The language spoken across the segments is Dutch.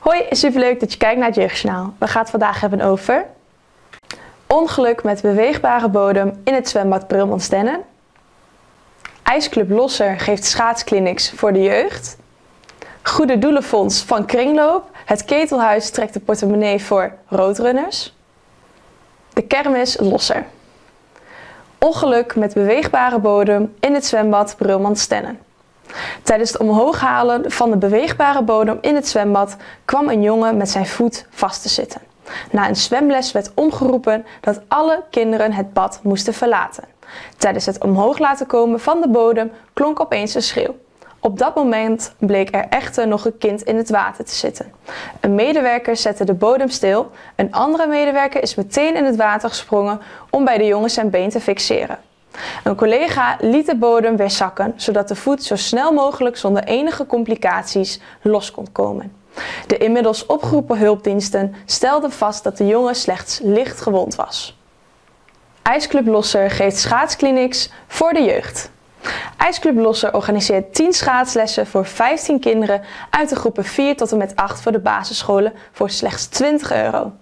Hoi, superleuk dat je kijkt naar het Jeugdjournaal. We gaan het vandaag hebben over... Ongeluk met beweegbare bodem in het zwembad Brilmanstennen. IJsclub Losser geeft schaatsklinics voor de jeugd. Goede Doelenfonds van Kringloop. Het Ketelhuis trekt de portemonnee voor roodrunners. De kermis Losser. Ongeluk met beweegbare bodem in het zwembad Brilmanstennen. Tijdens het omhoog halen van de beweegbare bodem in het zwembad kwam een jongen met zijn voet vast te zitten. Na een zwemles werd omgeroepen dat alle kinderen het bad moesten verlaten. Tijdens het omhoog laten komen van de bodem klonk opeens een schreeuw. Op dat moment bleek er echter nog een kind in het water te zitten. Een medewerker zette de bodem stil, een andere medewerker is meteen in het water gesprongen om bij de jongen zijn been te fixeren. Een collega liet de bodem weer zakken, zodat de voet zo snel mogelijk zonder enige complicaties los kon komen. De inmiddels opgeroepen hulpdiensten stelden vast dat de jongen slechts licht gewond was. IJsclub Losser geeft schaatsklinics voor de jeugd. IJsclub Losser organiseert 10 schaatslessen voor 15 kinderen uit de groepen 4 tot en met 8 voor de basisscholen voor slechts 20 euro.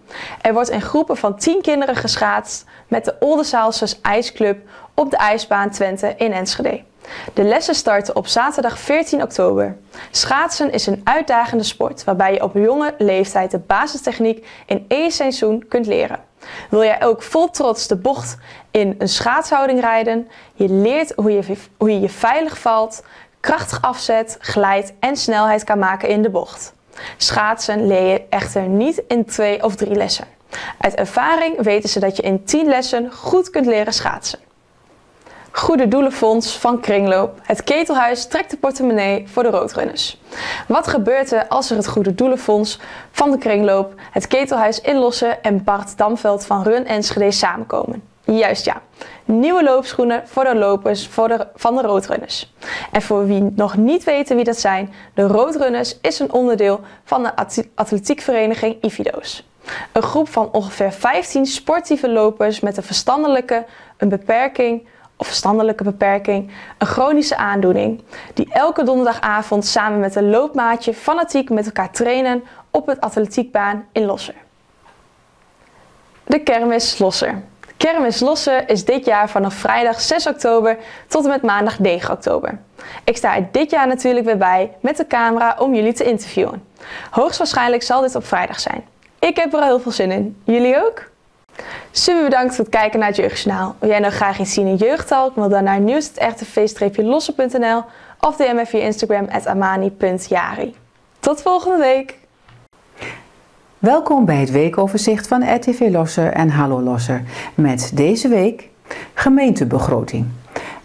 Er wordt in groepen van 10 kinderen geschaatst met de Oldenzaalse IJsclub op de ijsbaan Twente in Enschede. De lessen starten op zaterdag 14 oktober. Schaatsen is een uitdagende sport waarbij je op jonge leeftijd de basistechniek in één seizoen kunt leren. Wil jij ook vol trots de bocht in een schaatshouding rijden? Je leert hoe je, hoe je je veilig valt, krachtig afzet, glijdt en snelheid kan maken in de bocht. Schaatsen leer je echter niet in twee of drie lessen. Uit ervaring weten ze dat je in 10 lessen goed kunt leren schaatsen. Goede Doelenfonds van Kringloop. Het Ketelhuis trekt de portemonnee voor de roodrunners. Wat gebeurt er als er het Goede Doelenfonds van de Kringloop, het Ketelhuis inlossen en Bart Damveld van Run Enschede samenkomen? Juist ja, nieuwe loopschoenen voor de lopers voor de, van de roodrunners. En voor wie nog niet weten wie dat zijn, de roodrunners is een onderdeel van de atletiekvereniging Ivido's. Een groep van ongeveer 15 sportieve lopers met een verstandelijke, een beperking of verstandelijke beperking, een chronische aandoening, die elke donderdagavond samen met een loopmaatje fanatiek met elkaar trainen op het atletiekbaan in Losser. De kermis Losser. Kermis Losser is dit jaar vanaf vrijdag 6 oktober tot en met maandag 9 oktober. Ik sta er dit jaar natuurlijk weer bij met de camera om jullie te interviewen. Hoogstwaarschijnlijk zal dit op vrijdag zijn. Ik heb er al heel veel zin in. Jullie ook? Super bedankt voor het kijken naar het Jeugdjournaal. Wil jij nou graag iets zien in jeugdtalk? Wil dan naar nieuws.rtv-losse.nl of DM me via Instagram amani.jari. Tot volgende week! Welkom bij het weekoverzicht van RTV Losser en Hallo Losser met deze week gemeentebegroting.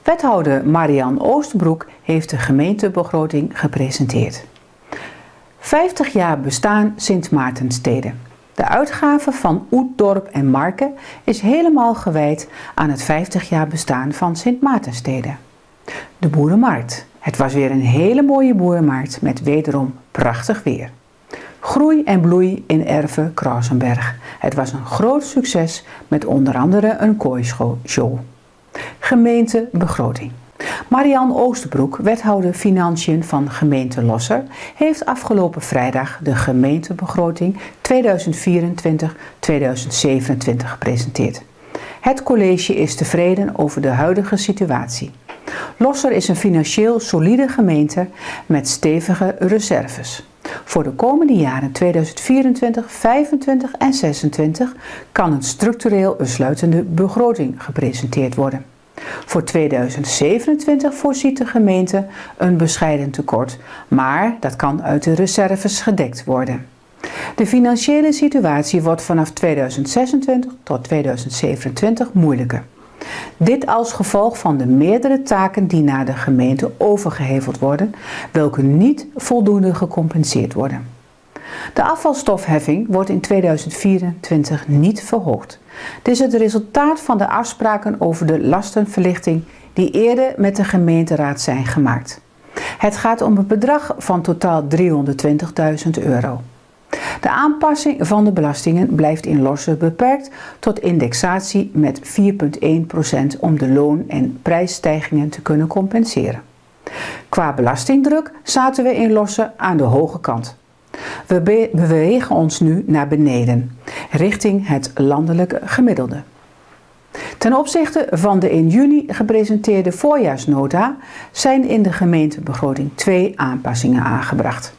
Wethouder Marian Oosterbroek heeft de gemeentebegroting gepresenteerd. 50 jaar bestaan Sint Maartensteden. De uitgave van Oetdorp en Marken is helemaal gewijd aan het 50 jaar bestaan van Sint Maartenstede. De Boerenmarkt. Het was weer een hele mooie boerenmarkt met wederom prachtig weer. Groei en bloei in Erve Krausenberg. Het was een groot succes met onder andere een kooishow. Gemeentebegroting. Marian Oosterbroek, wethouder Financiën van gemeente Losser, heeft afgelopen vrijdag de gemeentebegroting 2024-2027 gepresenteerd. Het college is tevreden over de huidige situatie. Losser is een financieel solide gemeente met stevige reserves. Voor de komende jaren 2024, 2025 en 2026 kan een structureel besluitende begroting gepresenteerd worden. Voor 2027 voorziet de gemeente een bescheiden tekort, maar dat kan uit de reserves gedekt worden. De financiële situatie wordt vanaf 2026 tot 2027 moeilijker. Dit als gevolg van de meerdere taken die naar de gemeente overgeheveld worden, welke niet voldoende gecompenseerd worden. De afvalstofheffing wordt in 2024 niet verhoogd. Dit is het resultaat van de afspraken over de lastenverlichting die eerder met de gemeenteraad zijn gemaakt. Het gaat om een bedrag van totaal 320.000 euro. De aanpassing van de belastingen blijft in losse beperkt tot indexatie met 4,1% om de loon- en prijsstijgingen te kunnen compenseren. Qua belastingdruk zaten we in losse aan de hoge kant. We bewegen ons nu naar beneden, richting het landelijke gemiddelde. Ten opzichte van de in juni gepresenteerde voorjaarsnota zijn in de gemeentebegroting twee aanpassingen aangebracht.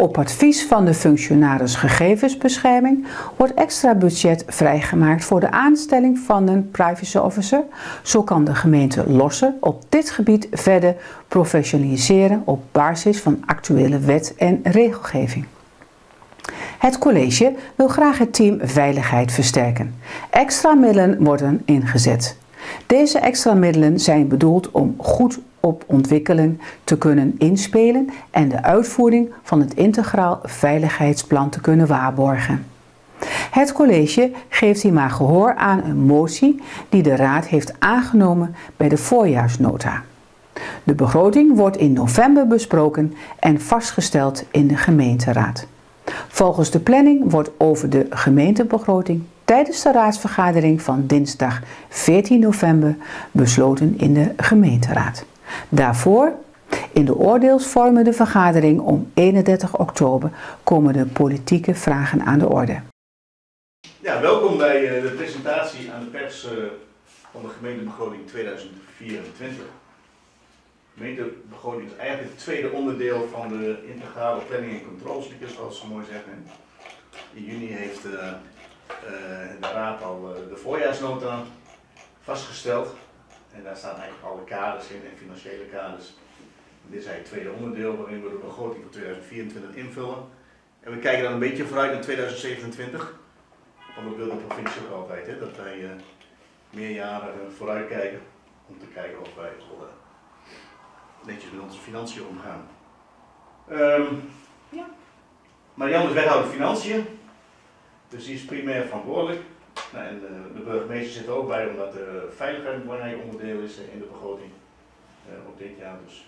Op advies van de functionaris gegevensbescherming wordt extra budget vrijgemaakt voor de aanstelling van een privacy officer. Zo kan de gemeente Lossen op dit gebied verder professionaliseren op basis van actuele wet en regelgeving. Het college wil graag het team veiligheid versterken. Extra middelen worden ingezet. Deze extra middelen zijn bedoeld om goed op ontwikkeling te kunnen inspelen en de uitvoering van het integraal veiligheidsplan te kunnen waarborgen. Het college geeft hiermaar gehoor aan een motie die de Raad heeft aangenomen bij de voorjaarsnota. De begroting wordt in november besproken en vastgesteld in de gemeenteraad. Volgens de planning wordt over de gemeentebegroting tijdens de raadsvergadering van dinsdag 14 november besloten in de gemeenteraad. Daarvoor, in de oordeelsvormende vergadering om 31 oktober, komen de politieke vragen aan de orde. Ja, welkom bij eh, de presentatie aan de pers eh, van de gemeentebegroting 2024. De gemeentebegroting is eigenlijk het tweede onderdeel van de integrale planning en controle, zoals ze mooi zeggen. In juni heeft uh, de Raad al de voorjaarsnota vastgesteld. En daar staan eigenlijk alle kaders in en financiële kaders. dit is eigenlijk het tweede onderdeel waarin we de begroting voor 2024 invullen. En we kijken dan een beetje vooruit naar 2027. Want dat wil de provincie ook altijd, hè, dat wij uh, meer jaren vooruit kijken om te kijken of wij uh, netjes met onze financiën omgaan. Um, ja. Marianne is wethouder financiën, dus die is primair verantwoordelijk. Nou, en de, de, burgemeester zit er ook bij, omdat de veiligheid een belangrijk onderdeel is in de begroting. Ook dit jaar. Dus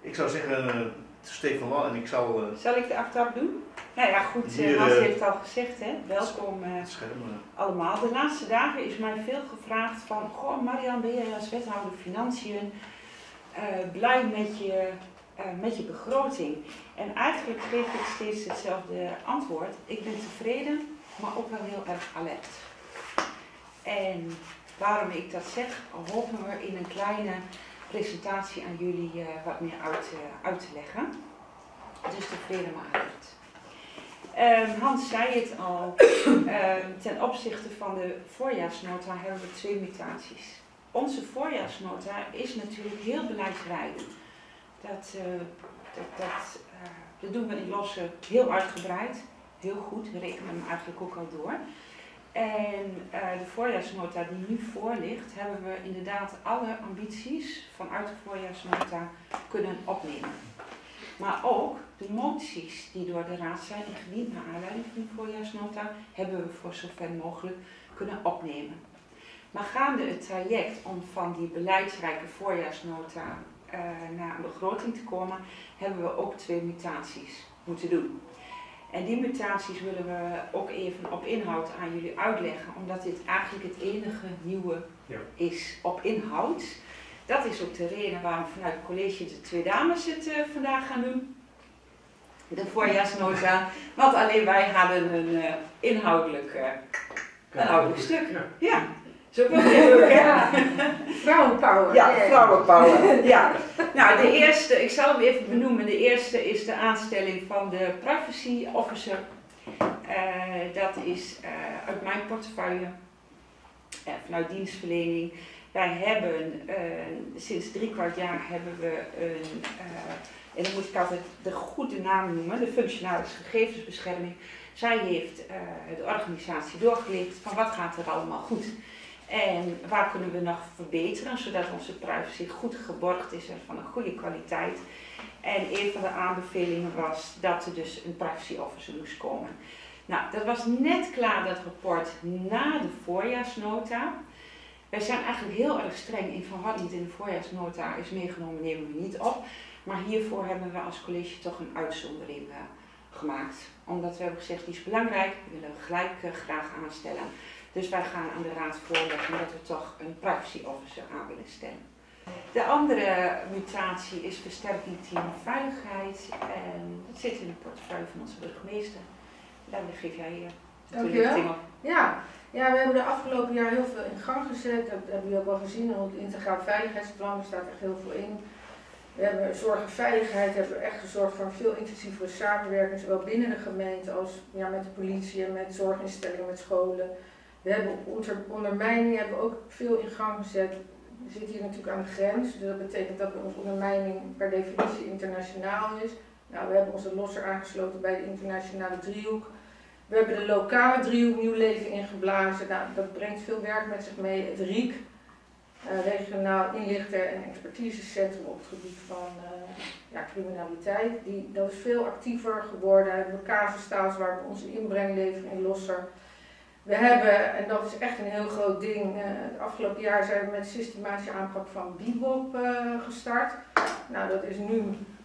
ik zou zeggen, Stefan Wal en ik zal. zal ik de aftrap doen? Nou ja, goed, hier, Hans heeft al gezegd, hè? welkom allemaal. De laatste dagen is mij veel gevraagd van, goh Marian, ben jij als wethouder financiën blij met je, met je begroting? En eigenlijk geef ik steeds hetzelfde antwoord. Ik ben tevreden, maar ook wel heel erg alert. En waarom ik dat zeg, hopen we in een kleine presentatie aan jullie uh, wat meer uit, uh, uit, te leggen. Dus tevreden maar alert. Um, Hans zei het al, um, ten opzichte van de voorjaarsnota hebben we twee mutaties. Onze voorjaarsnota is natuurlijk heel beleidsrijdend. Dat, uh, dat, dat, dat doen we in losse heel uitgebreid heel goed. We rekenen hem eigenlijk ook al door. En uh, de voorjaarsnota die nu voor ligt, hebben we inderdaad alle ambities vanuit de voorjaarsnota kunnen opnemen. Maar ook de moties die door de Raad zijn ingediend naar aanleiding van de voorjaarsnota, hebben we voor zover mogelijk kunnen opnemen. Maar gaande het traject om van die beleidsrijke voorjaarsnota uh, naar een begroting te komen, hebben we ook twee mutaties moeten doen. En die mutaties willen we ook even op inhoud aan jullie uitleggen, omdat dit eigenlijk het enige nieuwe is op inhoud. Dat is ook de reden waarom vanuit het college de twee dames het uh, vandaag gaan doen. De voorjaarsnota, want alleen wij hadden een uh, inhoudelijk, uh, inhoudelijk stuk. Ja. Zo ook, hè? Vrouwenpower. Ja, vrouwenpower. Ja. Nou, de eerste, ik zal hem even benoemen. De eerste is de aanstelling van de privacy officer. Uh, dat is uh, uit mijn portefeuille, uh, vanuit dienstverlening. Wij hebben sinds drie kwart jaar hebben we een, en dan moet ik altijd de goede naam noemen, de functionaris gegevensbescherming. Zij heeft de organisatie doorgelicht van wat gaat er allemaal goed. En waar kunnen we nog verbeteren, zodat onze privacy goed geborgd is en van een goede kwaliteit. En een van de aanbevelingen was dat er dus een privacy officer moest komen. Nou, dat was net klaar, dat rapport, na de voorjaarsnota. Wij zijn eigenlijk heel erg streng in van wat niet in de voorjaarsnota is meegenomen, nemen we niet op. Maar hiervoor hebben we als college toch een uitzondering uh, gemaakt. Omdat we hebben gezegd, die is belangrijk, we willen gelijk uh, graag aanstellen. Dus wij gaan aan de raad voorleggen dat we toch een privacy officer aan willen stellen. De andere mutatie is versterking team veiligheid. En dat zit in de portefeuille van onze burgemeester. Daar geef jij hier toelichting op. Ja. ja, we hebben de afgelopen jaar heel veel in gang gezet. Dat hebben jullie ook al gezien. Het integraal veiligheidsplan staat echt heel veel in. We hebben zorg en veiligheid hebben echt gezorgd voor veel intensievere samenwerking, zowel binnen de gemeente als ja, met de politie en met zorginstellingen, met scholen. We hebben onder, ondermijning hebben we ook veel in gang gezet. We zitten hier natuurlijk aan de grens, dus dat betekent dat onze ondermijning per definitie internationaal is. Nou, we hebben onze losser aangesloten bij de internationale driehoek. We hebben de lokale driehoek nieuw leven ingeblazen. Nou, dat brengt veel werk met zich mee. Het RIEK, uh, regionaal inlichter- en expertisecentrum op het gebied van uh, ja, criminaliteit. Die, dat is veel actiever geworden. We hebben casustaals waar we onze inbreng leveren in Losser. We hebben, en dat is echt een heel groot ding, uh, het afgelopen jaar zijn we met systematische aanpak van Bibop gestart. Nou, dat is nu,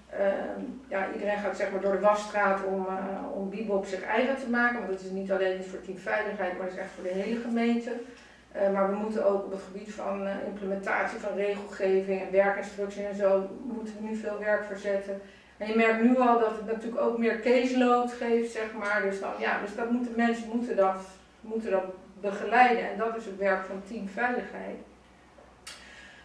ehm, ja, iedereen gaat zeg maar door de wasstraat om, om Bibop zich eigen te maken. Want dat is niet alleen voor team veiligheid, maar dat is echt voor de hele gemeente. Maar we moeten ook op het gebied van implementatie van regelgeving en werkinstructie en zo, moeten we nu veel werk verzetten. En je merkt nu al dat het natuurlijk ook meer caseload geeft, zeg maar. Dus, dan, ja, dus dat moeten mensen moeten dat, moeten dat begeleiden en dat is het werk van Team Veiligheid.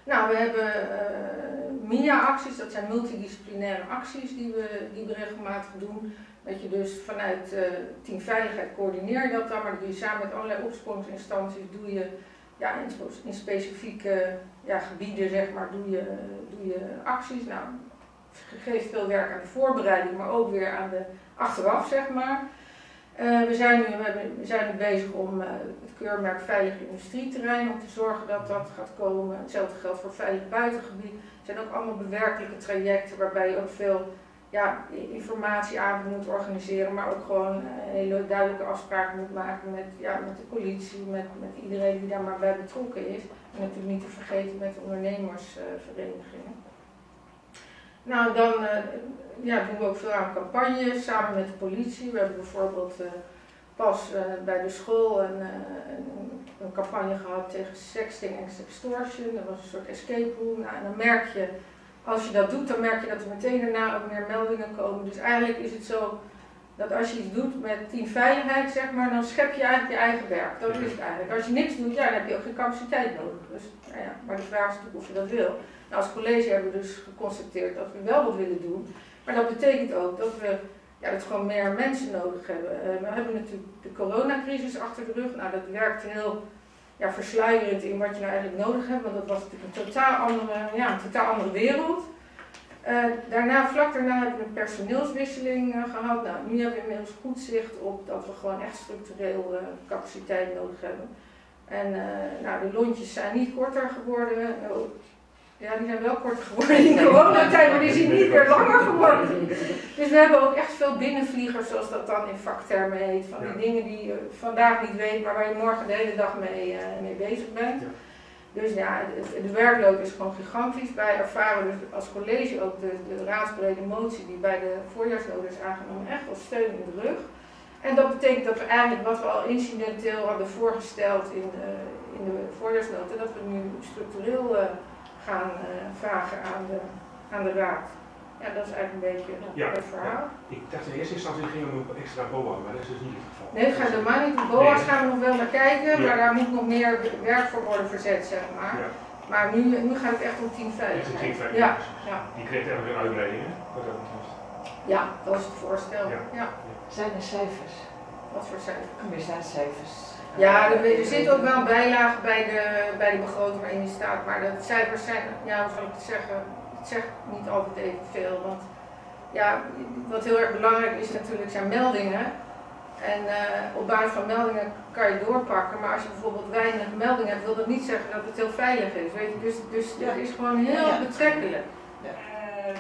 Nou, we hebben uh, MIA-acties, dat zijn multidisciplinaire acties die we, die regelmatig doen. Dat je dus vanuit uh, Team Veiligheid coördineer je dat dan, maar dat doe je samen met allerlei opsporingsinstanties, doe je ja, in, in specifieke ja, gebieden, zeg maar, doe je, doe je acties. Nou, geeft veel werk aan de voorbereiding, maar ook weer aan de achteraf, zeg maar. Uh, we, zijn nu, we, hebben, zijn bezig om uh, het keurmerk Veilig Industrieterrein, om te zorgen dat dat gaat komen. Hetzelfde geldt voor Veilig Buitengebied. Het zijn ook allemaal bewerkelijke trajecten waarbij je ook veel ja, informatieavonden moet organiseren, maar ook gewoon uh, hele duidelijke afspraken moet maken met, ja, met de politie, met, met iedereen die daar maar bij betrokken is. En natuurlijk niet te vergeten met de ondernemersverenigingen. nou, dan ja, doen we ook veel aan campagnes samen met de politie. We hebben bijvoorbeeld uh, pas uh, bij de school een, uh, een, een, campagne gehad tegen sexting en sextortion. Dat was een soort escape room. Nou, en dan merk je, als je dat doet, dan merk je dat er meteen daarna ook meer meldingen komen. Dus eigenlijk is het zo dat als je iets doet met teamveiligheid, zeg maar, dan schep je eigenlijk je eigen werk. Dat is het eigenlijk. Als je niks doet, ja, dan heb je ook geen capaciteit nodig. Dus, nou ja, maar de vraag is natuurlijk of je dat wil. Nou, als college hebben we dus geconstateerd dat we wel wat willen doen. Maar dat betekent ook dat we ja, dat gewoon meer mensen nodig hebben. Uh, we hebben natuurlijk de coronacrisis achter de rug. Nou, dat werkt heel ja, versluierend in wat je nou eigenlijk nodig hebt. Want dat was natuurlijk een totaal andere, ja, een totaal andere wereld. Uh, daarna, vlak daarna hebben we een personeelswisseling uh, gehad. Nou, nu hebben we inmiddels goed zicht op dat we gewoon echt structureel capaciteit nodig hebben. En nou, de lontjes zijn niet korter geworden. Ja, die zijn wel korter geworden in coronatijd, maar die zijn niet meer langer geworden. Dus we hebben ook echt veel binnenvliegers, zoals dat dan in vaktermen heet. Van die dingen die je vandaag niet weet, maar waar je morgen de hele dag mee, uh, mee bezig bent. Dus ja, de, de werkload is gewoon gigantisch. Wij ervaren dus als college ook de, de raadsbrede motie die bij de voorjaarsnota is aangenomen echt als steun in de rug. En dat betekent dat we eigenlijk wat we al incidenteel hadden voorgesteld in de, in de voorjaarsnota, dat we nu structureel uh, gaan uh, vragen aan de, aan de raad. Ja, dat is eigenlijk een beetje ja, het verhaal. Ja. Ik dacht in eerste instantie ging om extra BOA, maar dat is dus niet het geval. Nee, het gaat helemaal niet. De BOA's nee. gaan we nog wel naar kijken, maar daar moet nog meer werk voor worden verzet, zeg maar. Maar nu, nu gaat het echt om teamveiligheid. Ja. ja. Die kreeg eigenlijk een uitbreiding, hè? Ja, dat is het voorstel. Ja. Zijn er cijfers? Wat voor cijfers? Commissaricijfers. Ja, er, er zit ook wel een bijlage bij de, bij de begroting waarin die staat, maar de cijfers zijn, ja, hoe zal ik het zeggen, het zegt niet altijd evenveel. Want ja, wat heel erg belangrijk is natuurlijk zijn meldingen. En uh, op basis van meldingen kan je doorpakken, maar als je bijvoorbeeld weinig meldingen hebt, wil dat niet zeggen dat het heel veilig is. Weet je? Dus, dus ja. het is gewoon heel ja. betrekkelijk. Ja. Uh,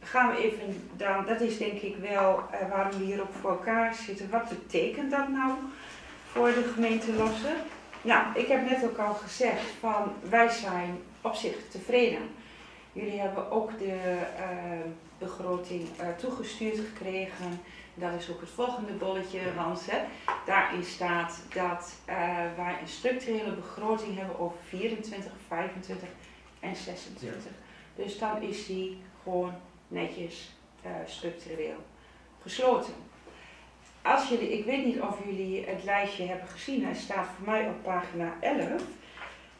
gaan we even, dan, dat is denk ik wel uh, waarom we hier ook voor elkaar zitten. Wat betekent dat nou? Voor de gemeente Lossen. Nou, ik heb net ook al gezegd van wij zijn op zich tevreden. Jullie hebben ook de uh, begroting uh, toegestuurd gekregen. Dat is ook het volgende bolletje, Hans. Hè. Daarin staat dat uh, wij een structurele begroting hebben over 24, 25 en 26. Dus dan is die gewoon netjes structureel gesloten. Als jullie, ik weet niet of jullie het lijstje hebben gezien, hij staat voor mij op pagina 11.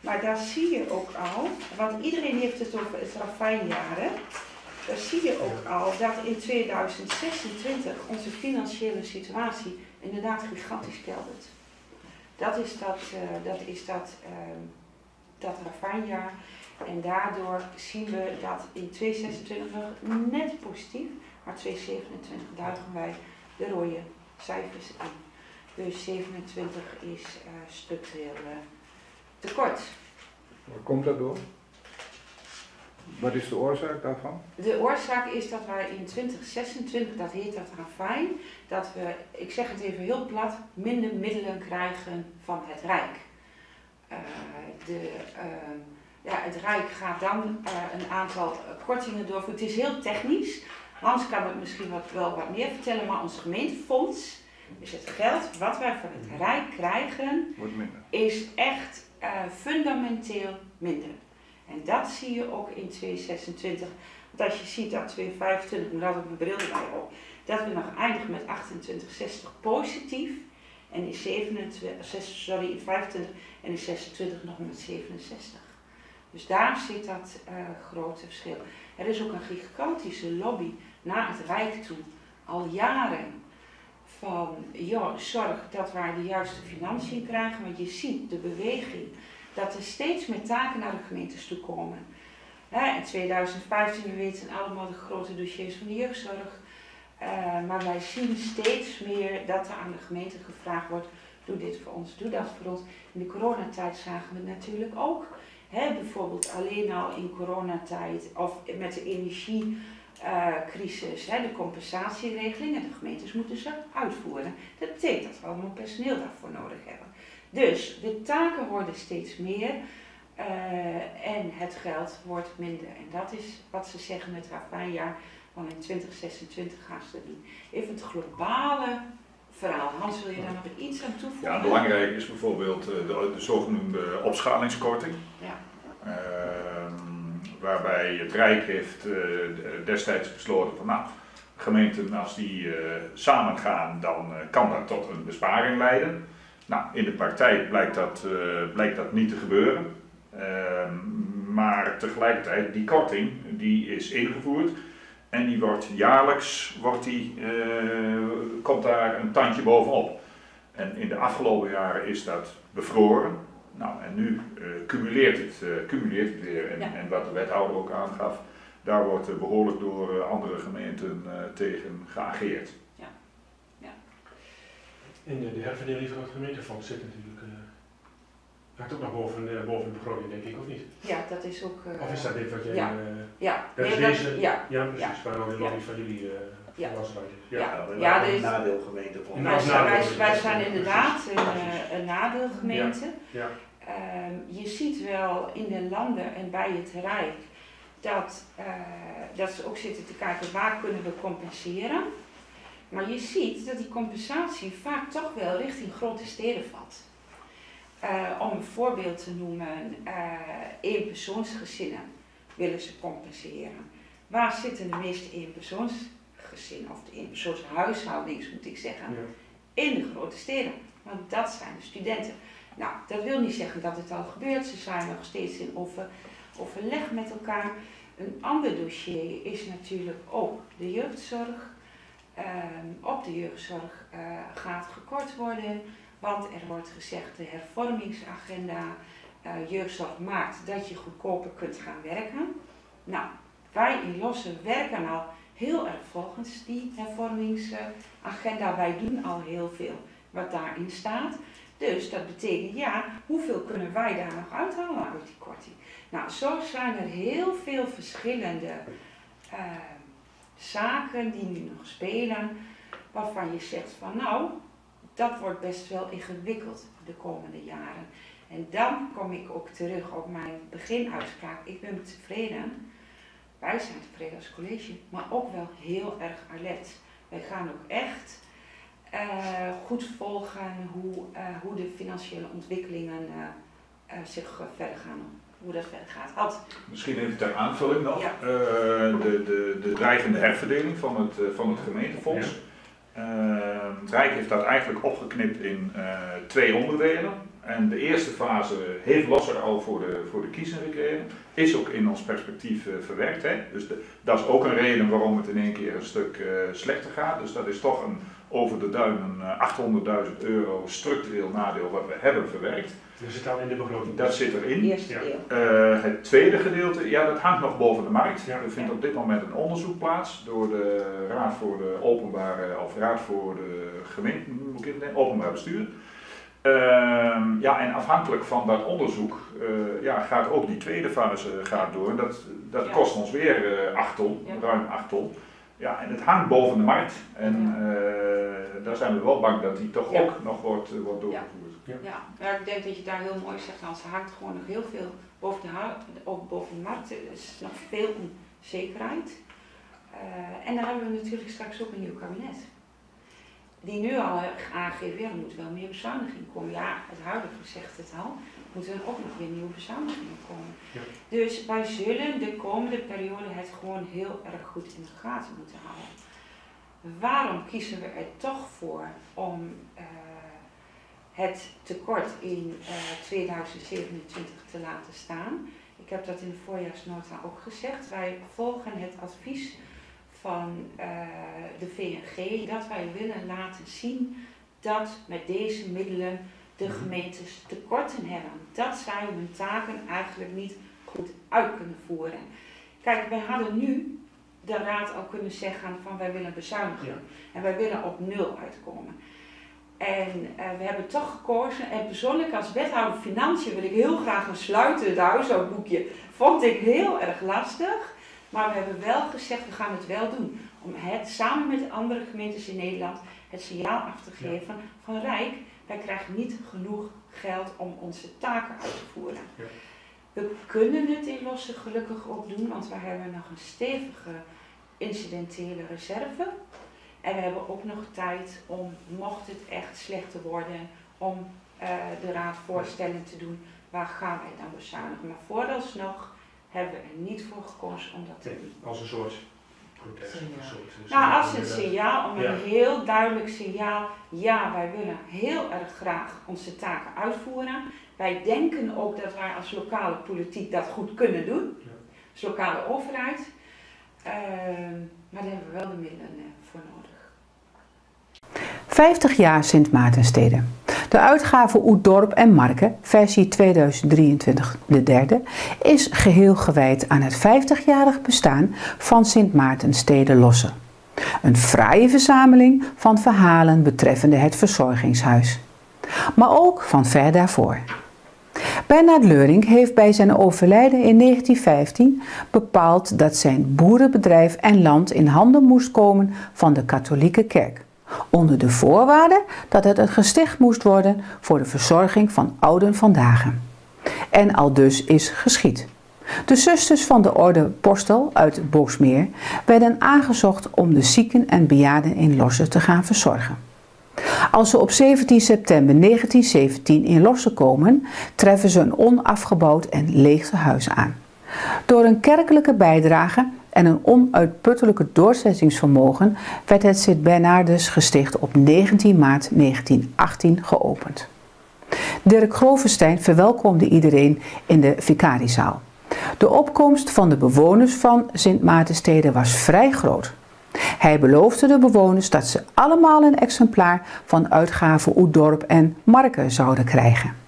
Maar daar zie je ook al, want iedereen heeft het over het rafijnjaren. Daar zie je ook al dat in 2026 onze financiële situatie inderdaad gigantisch keldert. Dat is dat, uh, dat, is dat, uh, dat rafijnjaar. En daardoor zien we dat in 2026 nog net positief, maar 2027 duigen wij de rode cijfers in. Dus 27 is uh, structureel uh, tekort. Waar komt dat door? Wat is de oorzaak daarvan? De oorzaak is dat wij in 2026, dat heet dat ravijn, dat we, ik zeg het even heel plat, minder middelen krijgen van het Rijk. Uh, de, uh, ja, het Rijk gaat dan uh, een aantal kortingen doorvoeren. Het is heel technisch. Hans kan het misschien wat, wel wat meer vertellen, maar ons gemeentefonds, dus het geld wat wij van het Rijk krijgen, is echt fundamenteel minder. En dat zie je ook in 2026. Want als je ziet dat 2025, moet altijd mijn bril erbij op, dat we nog eindigen met 28,60 positief. En in, 27, sorry, in 25 en in 26 nog met 67. Dus daar zit dat uh, grote verschil. Er is ook een gigantische lobby naar het Rijk toe, al jaren. Van, joh, zorg dat wij de juiste financiën krijgen. Want je ziet de beweging dat er steeds meer taken naar de gemeentes toe komen. in 2015, we weten allemaal de grote dossiers van de jeugdzorg. Uh, maar wij zien steeds meer dat er aan de gemeente gevraagd wordt: doe dit voor ons, doe dat voor ons. In de coronatijd zagen we het natuurlijk ook. Bijvoorbeeld alleen al in coronatijd of met de energiecrisis, uh, de compensatieregelingen. De gemeentes moeten ze uitvoeren. Dat betekent dat we allemaal personeel daarvoor nodig hebben. Dus de taken worden steeds meer uh, en het geld wordt minder. En dat is wat ze zeggen met Rafaia, want in 2026 gaan ze dat doen. Even het globale verhaal. Hans, wil je daar nog iets aan toevoegen? Ja, belangrijk is bijvoorbeeld de, de zogenoemde opschalingskorting. Ja. Uh, waarbij het Rijk heeft uh, destijds besloten van nou, gemeenten als die uh, samen gaan, dan kan dat tot een besparing leiden. Nou, in de praktijk blijkt dat, blijkt dat niet te gebeuren. Uh, maar tegelijkertijd, die korting die is ingevoerd en die wordt jaarlijks, wordt die, komt daar een tandje bovenop. En in de afgelopen jaren is dat bevroren. Nou, en nu cumuleert, het, cumuleert het weer. En, ja. en, wat de wethouder ook aangaf, daar wordt behoorlijk door andere gemeenten tegen geageerd. En de herverdeling van het gemeentefonds zit natuurlijk. Uh, hangt ook nog boven, uh, boven de begroting, denk ik, of niet? Ja, dat is ook. Uh, of is dat dit wat jij. Ja, ja. Dat nee, is deze. Dat, ja, ja, precies. Ja. Waar al die lobby van jullie ja. was Ja, ja. ja, een nadeelgemeente van. Wij, zijn, wij, wij zijn inderdaad een, een nadeelgemeente. Ja. Um, je ziet wel in de landen en bij het Rijk dat, dat ze ook zitten te kijken waar kunnen we compenseren. Maar je ziet dat die compensatie vaak toch wel richting grote steden valt. Uh, om een voorbeeld te noemen, uh, eenpersoonsgezinnen willen ze compenseren. Waar zitten de meeste eenpersoonsgezinnen, of de eenpersoonshuishoudings moet ik zeggen, ja. in de grote steden. Want dat zijn de studenten. Nou, dat wil niet zeggen dat het al gebeurt, ze zijn nog steeds in over, overleg met elkaar. Een ander dossier is natuurlijk ook de jeugdzorg. Um, op de jeugdzorg uh, gaat gekort worden, want er wordt gezegd de hervormingsagenda uh, jeugdzorg maakt dat je goedkoper kunt gaan werken. Nou, wij in Lossen werken al heel erg volgens die hervormingsagenda. Wij doen al heel veel wat daarin staat. Dus dat betekent, ja, hoeveel kunnen wij daar nog uithalen uit die korting? Nou, zo zijn er heel veel verschillende uh, zaken die nu nog spelen, waarvan je zegt van nou, dat wordt best wel ingewikkeld de komende jaren. En dan kom ik ook terug op mijn beginuitspraak. Ik ben tevreden. Wij zijn tevreden als college, maar ook wel heel erg alert. Wij gaan ook echt uh, goed volgen hoe, uh, hoe de financiële ontwikkelingen uh, zich verder gaan hoe dat verder gaat. Had... Misschien even ter aanvulling nog. Ja. de, de, de dreigende herverdeling van het, van het gemeentefonds. Ja. het Rijk heeft dat eigenlijk opgeknipt in twee onderdelen. En de eerste fase heeft Losser al voor de, voor de kiezer gekregen. Is ook in ons perspectief uh, verwerkt. Hè? Dus de, dat is ook een reden waarom het in één keer een stuk uh, slechter gaat. Dus dat is toch een over de duimen uh, 800.000 euro structureel nadeel wat we hebben verwerkt. Dat zit al in de begroting. Dat zit erin. Ja. Uh, het tweede gedeelte, ja, dat hangt nog boven de markt. Ja. Er vindt op dit moment een onderzoek plaats door de Raad voor de Openbare, of Raad voor de Gemeente, Openbaar Bestuur. Ehm, ja, en afhankelijk van dat onderzoek uh, ja, gaat ook die tweede fase gaat door. En dat, dat kost ons weer uh, 8 ton, ruim 8 ton. Ja, en het hangt boven de markt. En uh, daar zijn we wel bang dat die toch ook nog wordt, uh, wordt doorgevoerd. Ja. Ja. ik denk dat je daar heel mooi zegt, Hans. Hangt gewoon nog heel veel boven de, ook boven de markt. Er is nog veel onzekerheid. Uh, en dan hebben we natuurlijk straks ook een nieuw kabinet die nu al aangeeft, ja, er moet wel meer bezuiniging komen. Ja, het huidige zegt het al, moeten er ook nog weer nieuwe bezuinigingen komen. Ja. Dus wij zullen de komende periode het gewoon heel erg goed in de gaten moeten houden. Waarom kiezen we er toch voor om uh, het tekort in uh, eh, 2027 te laten staan? Ik heb dat in de voorjaarsnota ook gezegd. Wij volgen het advies van uh, de VNG dat wij willen laten zien dat met deze middelen de mhm. gemeentes tekorten hebben. Dat zij hun taken eigenlijk niet goed uit kunnen voeren. Kijk, wij hadden nu de raad al kunnen zeggen van wij willen bezuinigen. En wij willen op nul uitkomen. En uh, we hebben toch gekozen, en persoonlijk als wethouder financiën wil ik heel graag een sluitend huishoudboekje. Vond ik heel erg lastig. Maar we hebben wel gezegd, we gaan het wel doen. Om het samen met de andere gemeentes in Nederland het signaal af te geven van Rijk, wij krijgen niet genoeg geld om onze taken uit te voeren. Ja. We kunnen het in losse gelukkig ook doen, want we hebben nog een stevige incidentele reserve. En we hebben ook nog tijd om, mocht het echt slecht te worden, om uh, de raad voorstellen te doen, waar gaan wij dan bezuinigen. Maar vooralsnog hebben we er niet voor gekozen om dat te doen. Als een soort protest. Een soort, nou, als een signaal, om een heel duidelijk signaal. Ja, wij willen heel erg graag onze taken uitvoeren. Wij denken ook dat wij als lokale politiek dat goed kunnen doen. Ja. Als lokale overheid. Uh, maar daar hebben we wel de middelen uh, voor nodig. 50 jaar Sint Maartensteden. De uitgave Oedorp en Marken, versie 2023, de derde, is geheel gewijd aan het 50-jarig bestaan van Sint Maartensteden Lossen. Een fraaie verzameling van verhalen betreffende het verzorgingshuis. Maar ook van ver daarvoor. Bernard Leuring heeft bij zijn overlijden in 1915 bepaald dat zijn boerenbedrijf en land in handen moest komen van de katholieke kerk onder de voorwaarde dat het een gesticht moest worden voor de verzorging van ouden vandaag. En al dus is geschied. De zusters van de orde Postel uit Boksmeer werden aangezocht om de zieken en bejaarden in Lossen te gaan verzorgen. Als ze op 17 september 1917 in Lossen komen, treffen ze een onafgebouwd en leeg huis aan. Door een kerkelijke bijdrage en een onuitputtelijke doorzettingsvermogen werd het Sint Bernardus gesticht op 19 maart 1918 geopend. Dirk Grovenstein verwelkomde iedereen in de vicariezaal. De opkomst van de bewoners van Sint Maartenstede was vrij groot. Hij beloofde de bewoners dat ze allemaal een exemplaar van uitgave Oedorp en Marken zouden krijgen.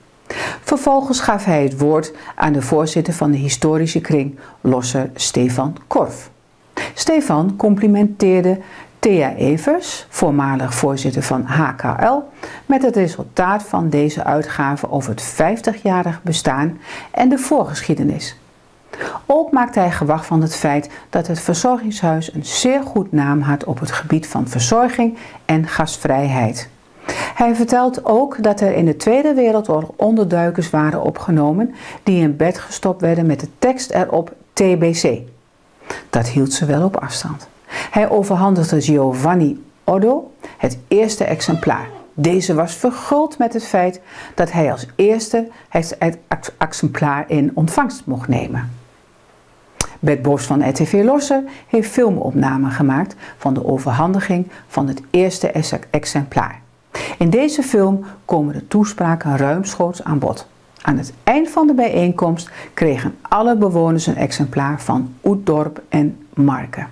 Vervolgens gaf hij het woord aan de voorzitter van de historische kring, losser Stefan Korf. Stefan complimenteerde Thea Evers, voormalig voorzitter van HKL, met het resultaat van deze uitgave over het 50-jarig bestaan en de voorgeschiedenis. Ook maakte hij gewacht van het feit dat het verzorgingshuis een zeer goed naam had op het gebied van verzorging en gastvrijheid. Hij vertelt ook dat er in de Tweede Wereldoorlog onderduikers waren opgenomen die in bed gestopt werden met de tekst erop TBC. Dat hield ze wel op afstand. Hij overhandigde Giovanni Oddo het eerste exemplaar. Deze was verguld met het feit dat hij als eerste het exemplaar in ontvangst mocht nemen. Bert Bos van RTV Losser heeft filmopnamen gemaakt van de overhandiging van het eerste exemplaar. In deze film komen de toespraken ruimschoots aan bod. Aan het eind van de bijeenkomst kregen alle bewoners een exemplaar van Oetdorp en Marken.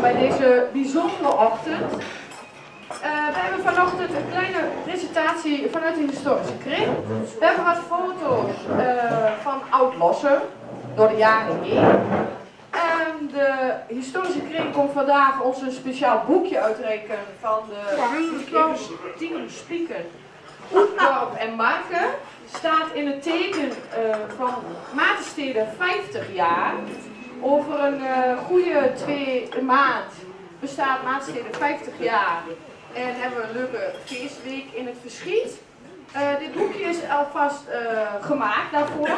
Bij deze bijzondere ochtend. Uh, we hebben vanochtend een kleine presentatie vanuit de historische kring. We hebben wat foto's uh, van Oud-Lossen door de jaren heen. En de historische kring komt vandaag ons een speciaal boekje uitreiken van de tien spieken. Oetdorp en Marken staat in het teken uh, van Maartensteden 50 jaar. Over een uh, goede twee maand bestaat Maartensteden 50 jaar en hebben we een leuke feestweek in het verschiet. Uh, dit boekje is alvast uh, gemaakt daarvoor.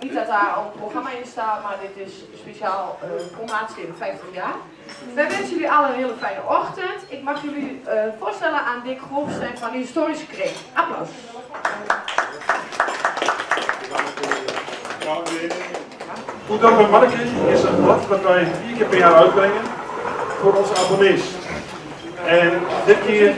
Niet dat daar al een programma in staat, maar dit is speciaal uh, voor maatsteden 50 jaar. Wij wensen jullie allen een hele fijne ochtend. Ik mag jullie voorstellen aan Dick Grofstein van de Historische Kring. Applaus. Goed dan bij is een blad dat wij vier keer per jaar uitbrengen voor onze abonnees. En dit keer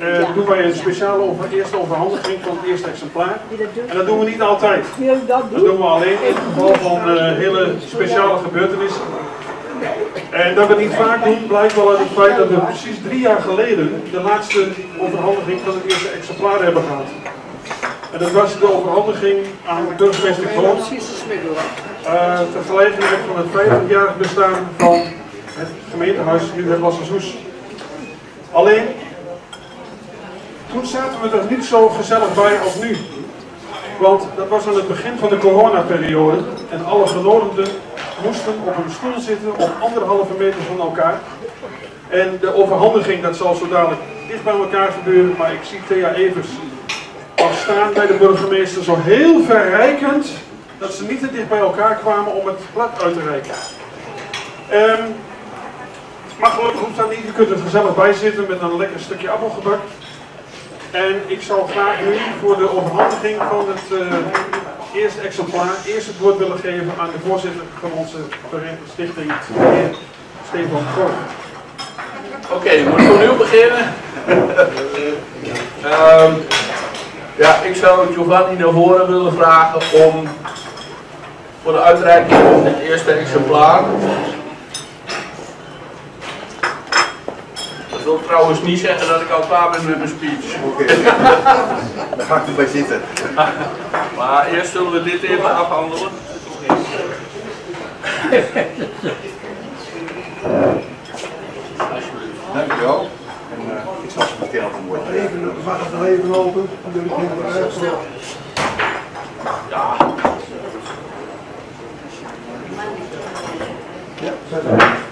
uh, doen wij een speciale over, eerste overhandiging van het eerste exemplaar. En dat doen we niet altijd. Dat doen we alleen in geval van uh, hele speciale gebeurtenissen. En dat we het niet vaak doen, blijkt wel uit het feit dat we precies drie jaar geleden de laatste overhandiging van het eerste exemplaar hebben gehad. En dat was de overhandiging aan de burgemeester Kloon. Uh, ter gelegenheid van het 50-jarig bestaan van het gemeentehuis, nu het Lassershoes. Alleen, toen zaten we er niet zo gezellig bij als nu. Want dat was aan het begin van de coronaperiode en alle genodigden moesten op een stoel zitten op anderhalve meter van elkaar. En de overhandiging, dat zal zo dadelijk dicht bij elkaar gebeuren, maar ik zie Thea Evers al staan bij de burgemeester zo heel verrijkend dat ze niet te dicht bij elkaar kwamen om het blad uit te reiken. Um, maar gelukkig hoeft dat niet. Je kunt er gezellig bij zitten met een lekker stukje appelgebak. En ik zal graag nu voor de overhandiging van het uh, eerste exemplaar eerst het woord willen geven aan de voorzitter van onze stichting, heer Stefan Kroon. Oké, okay, moet ik opnieuw beginnen? um, ja, ik zou Giovanni naar voren willen vragen om voor de uitreiking van het eerste exemplaar Dat wil trouwens niet zeggen dat ik al klaar ben met mijn speech. Oké, okay. daar ga ik erbij zitten. maar eerst zullen we dit even afhandelen. Dankjewel. En uh, ik zal ze meteen op een woord Even, mag het nog even open? Ja. Ja, verder.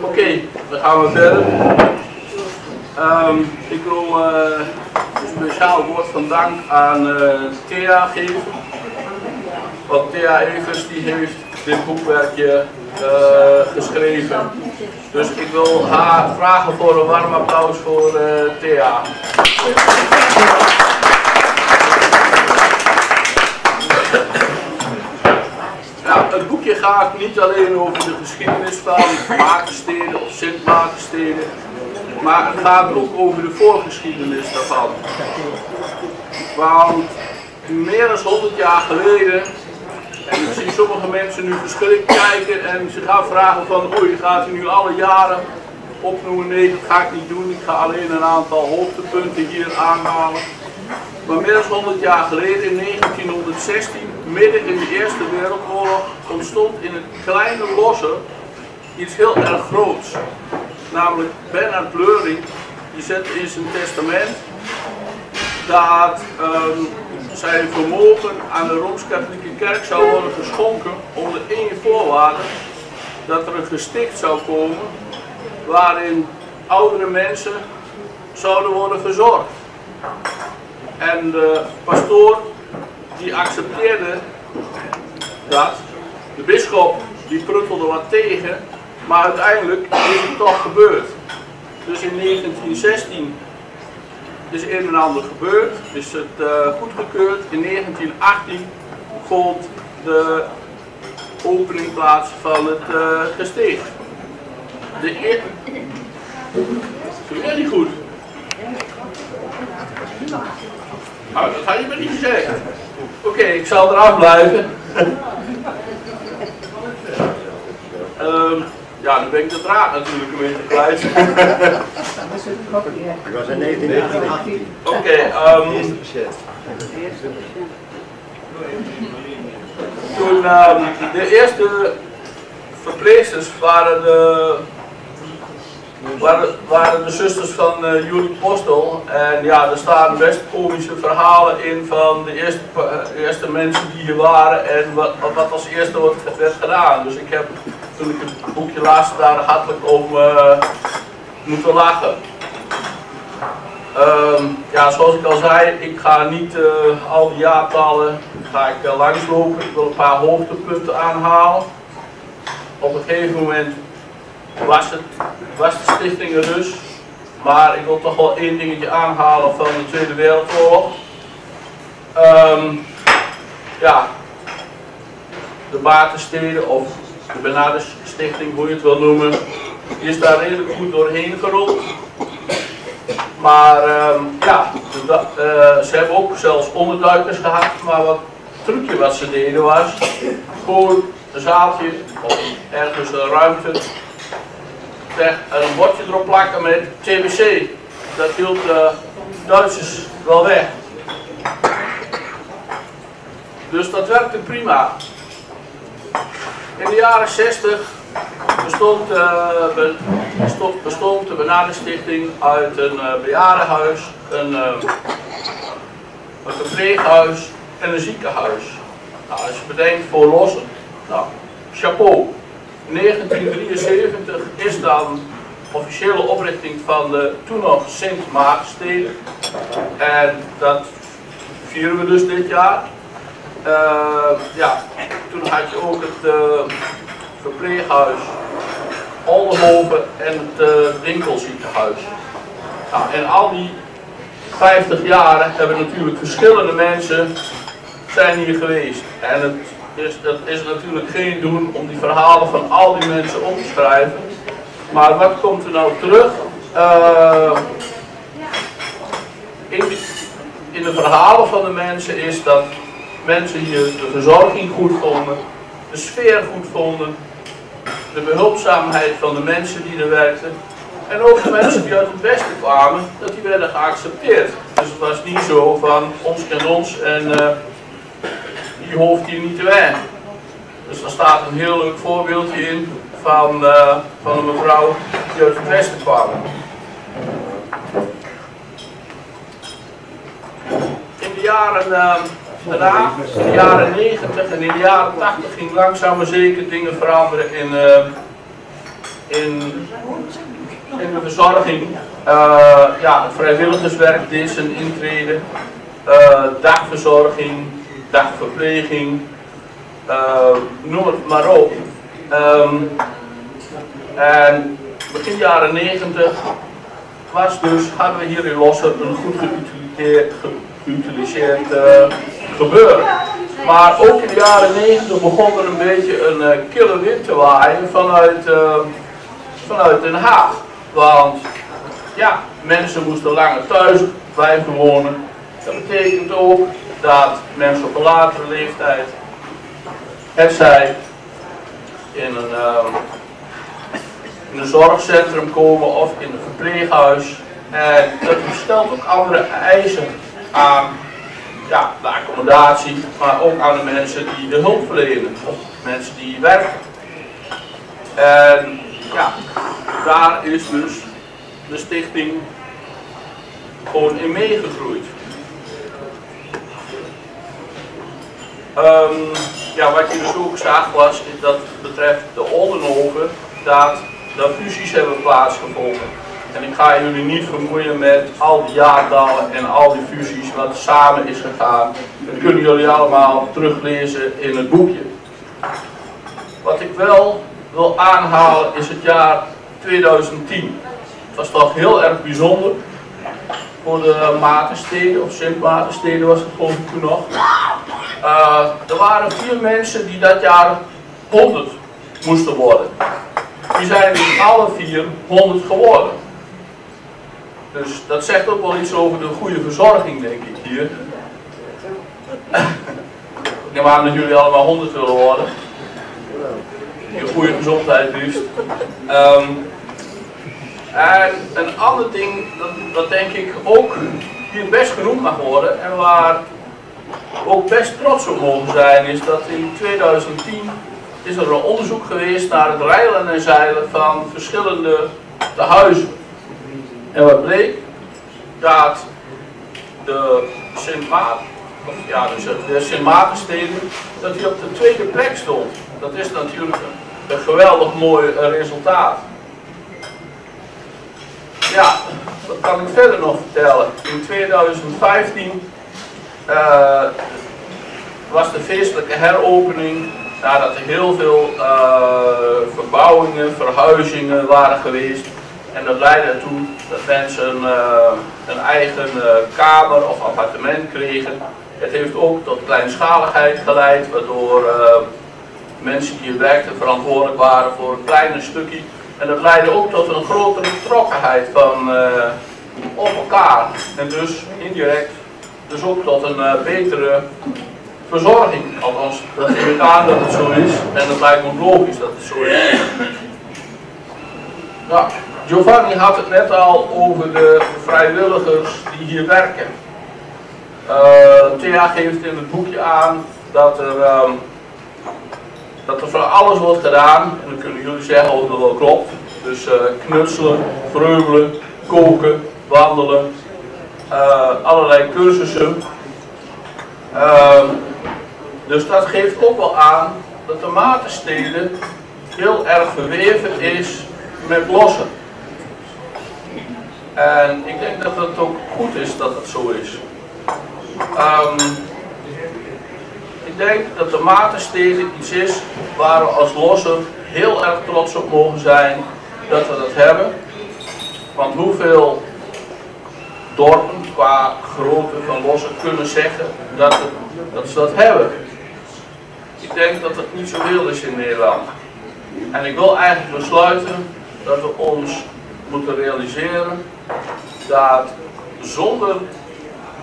Oké, okay, dan gaan we verder. Um, ik wil uh, een speciaal woord van dank aan uh, Thea geven. Want Thea Evers die heeft dit boekwerkje uh, geschreven. Dus ik wil haar vragen voor een warm applaus voor Thea. Nou, het boekje gaat niet alleen over de geschiedenis van Makensteden of Sint-Makensteden, maar het gaat ook over de voorgeschiedenis daarvan. Want meer dan 100 jaar geleden, en ik zie sommige mensen nu verschrikt kijken en ze gaan vragen van, oei, gaat u nu alle jaren opnoemen? Nee, dat ga ik niet doen. Ik ga alleen een aantal hoogtepunten hier aanhalen. Maar meer dan 100 jaar geleden, in 1916, midden in de Eerste Wereldoorlog, ontstond in het kleine Losse iets heel erg groots. Namelijk Bernard Bleuring, die zette in zijn testament dat um, zijn vermogen aan de Rooms-Katholieke Kerk zou worden geschonken onder één voorwaarde, dat er een gesticht zou komen waarin oudere mensen zouden worden verzorgd. En de pastoor die accepteerde dat. De bisschop die pruttelde wat tegen, maar uiteindelijk is het toch gebeurd. Dus in 1916 is een en ander gebeurd, is het uh, goedgekeurd. In 1918 vond de opening plaats van het uh, gesteeg. De eer... Doe niet goed? Nou, dat had je me niet gezegd. Oké, ik zal eraf blijven. um, ja, dan ben ik de draad natuurlijk een beetje kwijt. Ik was in 1918. Oké, okay, um, toen um, de eerste verpleegsters waren de waren, waren de zusters van uh, Julie Postel. En ja, er staan best komische verhalen in van de eerste, uh, eerste mensen die hier waren en wat, wat als eerste wordt, werd gedaan. Dus ik heb toen ik het boekje las daar hartelijk om uh, moeten lachen. Um, ja, zoals ik al zei, ik ga niet al die jaartallen ga ik, langslopen. Ik wil een paar hoogtepunten aanhalen. Op een gegeven moment was, het, was de stichting er dus. Maar ik wil toch wel één dingetje aanhalen van de Tweede Wereldoorlog. Um, ja, de Batensteden of de Benades Stichting, hoe je het wil noemen, is daar redelijk goed doorheen gerold. Maar um, ja, uh, ze hebben ook zelfs onderduikers gehad, maar wat trucje wat ze deden was, gewoon een zaaltje of ergens een ruimte een bordje erop plakken met TBC. Dat hield de Duitsers wel weg. Dus dat werkte prima. In de jaren 60 bestond, uh, bestond, de Bananenstichting uit een uh, bejaardenhuis, een, uh, een verpleeghuis en een ziekenhuis. Nou, als je bedenkt voor lossen, nou, chapeau. 1973 is dan officiële oprichting van de toen nog Sint Maartensteden. En dat vieren we dus dit jaar. Uh, ja, toen had je ook het uh, verpleeghuis Oldenhoven en het uh, winkelziekenhuis. Nou, en al die 50 jaren hebben natuurlijk verschillende mensen zijn hier geweest. En het dus dat is natuurlijk geen doen om die verhalen van al die mensen op te schrijven. Maar wat komt er nou terug? Uh, in, in, de verhalen van de mensen is dat mensen hier de verzorging goed vonden, de sfeer goed vonden, de behulpzaamheid van de mensen die er werkten. En ook de mensen die uit het westen kwamen, dat die werden geaccepteerd. Dus het was niet zo van ons en ons en uh, die hoeft hier niet te werken. Dus daar staat een heel leuk voorbeeldje in van, uh, van een mevrouw die uit het westen kwam. In de jaren uh, daarna, in de jaren 90 en in de jaren 80 ging langzaam maar zeker dingen veranderen in, uh, in, in de verzorging. ja, het vrijwilligerswerk deed zijn intrede, dagverzorging, dagverpleging, uh, noem het maar op. Um, en begin jaren 90 was dus, hadden we hier in Lossen een goed geutiliseerd uh, gebeuren. Maar ook in de jaren 90 begon er een beetje een uh, kille wind te waaien vanuit, vanuit Den Haag. Want ja, mensen moesten langer thuis blijven wonen. Dat betekent ook dat mensen op een latere leeftijd, het zij in een, uh, in een zorgcentrum komen of in een verpleeghuis. En dat stelt ook andere eisen aan ja, de accommodatie, maar ook aan de mensen die de hulp verlenen, of mensen die werken. En ja, daar is dus de stichting gewoon in meegegroeid. Um, ja, wat je dus ook zag was, dat betreft de Oldenhoven, dat er fusies hebben plaatsgevonden. En ik ga jullie niet vermoeien met al die jaartallen en al die fusies wat samen is gegaan. Dat kunnen jullie allemaal teruglezen in het boekje. Wat ik wel wil aanhalen is het jaar 2010. Het was toch heel erg bijzonder voor de Matensteden, of Sint Matensteden was het geloof ik toen nog. Uh, er waren vier mensen die dat jaar 100 moesten worden. Die zijn dus alle vier 100 geworden. Dus dat zegt ook wel iets over de goede verzorging, denk ik hier. ik neem aan jullie allemaal 100 willen worden. In goede gezondheid liefst. Um, en een ander ding, dat, denk ik ook hier best genoemd mag worden en waar ook best trots op mogen zijn, is dat in 2010 is er een onderzoek geweest naar het rijlen en zeilen van verschillende tehuizen. En wat bleek? Dat de Sint Maarten, ja, de Sint Maartensteden, dat die op de tweede plek stond. Dat is natuurlijk een geweldig mooi resultaat. Ja, wat kan ik verder nog vertellen? In 2015 uh, eh, was de feestelijke heropening nadat er heel veel uh, verbouwingen, verhuizingen waren geweest. En dat leidde ertoe dat mensen uh, een eigen kamer of appartement kregen. Het heeft ook tot kleinschaligheid geleid, waardoor mensen die werkten verantwoordelijk waren voor een kleiner stukje en dat leidde ook tot een grotere betrokkenheid van uh, op elkaar. En dus indirect dus ook tot een uh, betere verzorging. Althans, dat ik aan dat het zo is. En dat lijkt me logisch dat het zo is. Nou, Giovanni had het net al over de vrijwilligers die hier werken. Uh, Thea geeft in het boekje aan dat er um, dat er van alles wordt gedaan. En dan kunnen jullie zeggen of dat wel klopt. Dus uh, knutselen, vreubelen, koken, wandelen, uh, allerlei cursussen. Uh, dus dat geeft ook wel aan dat de matensteden heel erg verweven is met lossen. En ik denk dat het ook goed is dat het zo is. Um, ik denk dat de Matensteden is waar we als losser heel erg trots op mogen zijn dat we dat hebben. Want hoeveel dorpen qua grootte van lossen kunnen zeggen dat, dat ze dat hebben? Ik denk dat het niet zoveel is in Nederland. En ik wil eigenlijk besluiten dat we ons moeten realiseren dat zonder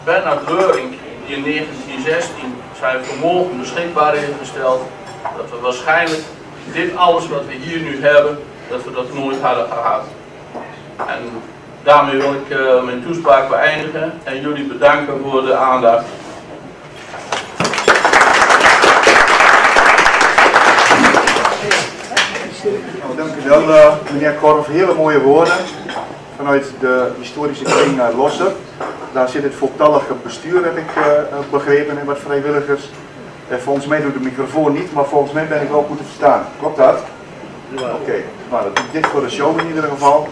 Bernard Leuring die in 1916 zijn vermogen beschikbaar heeft gesteld, dat we waarschijnlijk dit alles wat we hier nu hebben, dat we dat nooit hadden gehad. En daarmee wil ik uh, mijn toespraak beëindigen en jullie bedanken voor de aandacht. Nou, dank u wel, uh, meneer Korf. Hele mooie woorden vanuit de historische kring uh, Losser. Daar zit het voltallige bestuur, heb ik uh, begrepen, en wat vrijwilligers. Volgens mij doet de microfoon niet, maar volgens mij ben ik wel goed te verstaan. Klopt dat? Oké, okay. nou dit voor de show in ieder geval.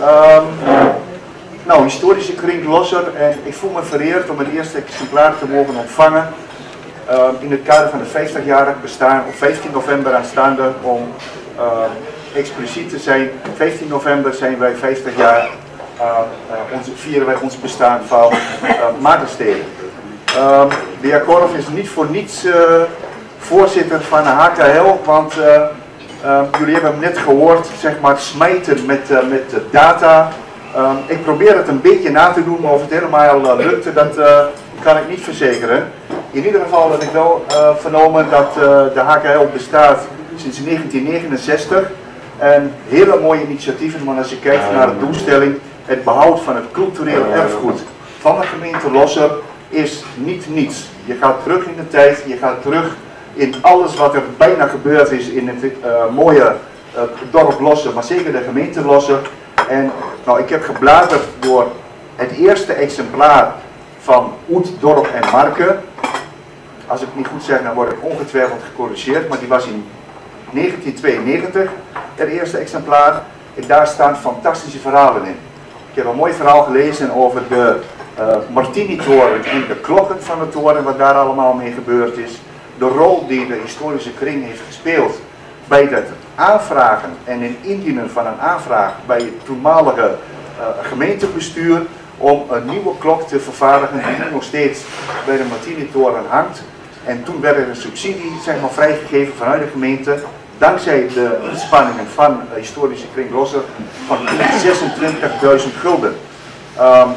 Um, nou, historische kring Losser en ik voel me vereerd om het eerste exemplaar te mogen ontvangen. Uh, in het kader van de 50-jarig bestaan op 15 november aanstaande om uh, expliciet te zijn. 15 november zijn wij 50 jaar uh, onze, vieren wij ons bestaan van uh, Maartensteden. Um, de heer is niet voor niets voorzitter van de HKL, want jullie hebben hem net gehoord, zeg maar, smijten met, met data. Um, ik probeer het een beetje na te doen, maar of het helemaal lukte, dat kan ik niet verzekeren. In ieder geval heb ik wel vernomen dat de HKL bestaat sinds 1969. En hele mooie initiatieven, maar als je kijkt naar de doelstelling, het behoud van het cultureel erfgoed van de gemeente Losser is niet niets. Je gaat terug in de tijd, je gaat terug in alles wat er bijna gebeurd is in het uh, mooie uh, dorp Losser, maar zeker de gemeente Losser. En nou, ik heb gebladerd door het eerste exemplaar van Oet, Dorp en Marken. Als ik het niet goed zeg, dan word ik ongetwijfeld gecorrigeerd, maar die was in 1992, het eerste exemplaar. daar staan fantastische verhalen in. Ik heb een mooi verhaal gelezen over de uh, Martini-toren en de klokken van de toren, wat daar allemaal mee gebeurd is. De rol die de historische kring heeft gespeeld bij het aanvragen en het indienen van een aanvraag bij het toenmalige uh, gemeentebestuur om een nieuwe klok te vervaardigen die nu nog steeds bij de Martini-toren hangt. En toen werd er een subsidie zeg maar, vrijgegeven vanuit de gemeente, dankzij de inspanningen van historische kring Losser, van 26.000 gulden. Um,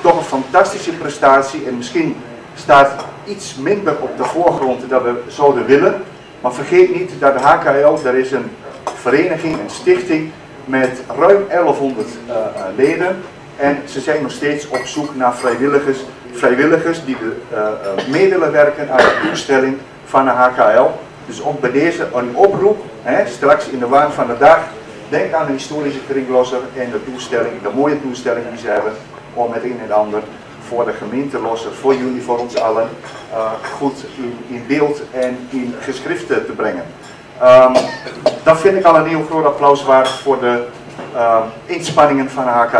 toch een fantastische prestatie en misschien staat iets minder op de voorgrond dan we zouden willen. Maar vergeet niet dat de HKL, daar is een vereniging, een stichting met ruim 1100 uh, leden. En ze zijn nog steeds op zoek naar vrijwilligers, vrijwilligers die de, uh, uh, mee willen werken aan de toestelling van de HKL. Dus ook bij deze een oproep, hè, straks in de waan van de dag, denk aan de historische kringlosser en de toestelling, de mooie toestelling die ze hebben, om het een en ander voor de gemeentelosser, voor jullie, voor ons allen, uh, goed in, beeld en in geschriften te brengen. Um, dat vind ik al een heel groot applaus waard voor de uh, inspanningen van de HKL.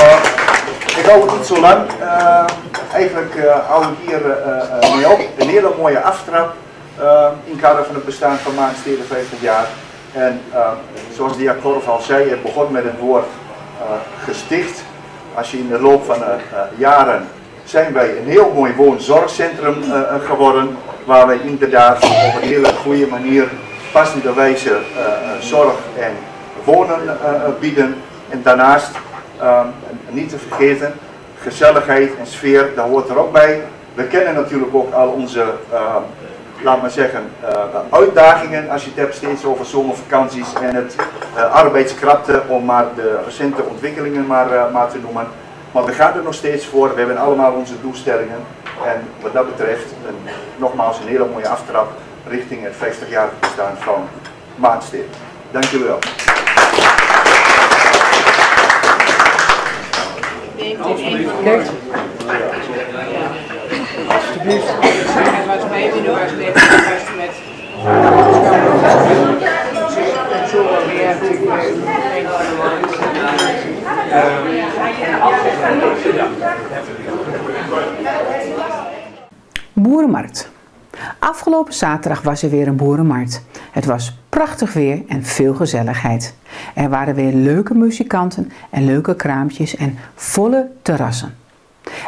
Uh, ik hou het niet zo lang. Eigenlijk uh, hou ik hier mee op. Een hele mooie aftrap in kader van het bestaan van Maansteden 50 jaar. En zoals de heer Korf al zei, het begon met het woord gesticht. Als je in de loop van jaren zijn wij een heel mooi woonzorgcentrum geworden. Waar wij inderdaad op een hele goede manier passende wijze zorg en wonen bieden. En daarnaast niet te vergeten, gezelligheid en sfeer, daar hoort er ook bij. We kennen natuurlijk ook al onze, uh, laat maar zeggen, uh, uitdagingen als je het hebt steeds over zomervakanties en het uh, om maar de recente ontwikkelingen maar, maar te noemen. Maar we gaan er nog steeds voor, we hebben allemaal onze doelstellingen. En wat dat betreft, een, nogmaals een hele mooie aftrap richting het 50-jarig bestaan van Maansteed. Dank wel. Boerenmarkt. Afgelopen zaterdag was er weer een boerenmarkt. Het was prachtig weer en veel gezelligheid. Er waren weer leuke muzikanten en leuke kraampjes en volle terrassen.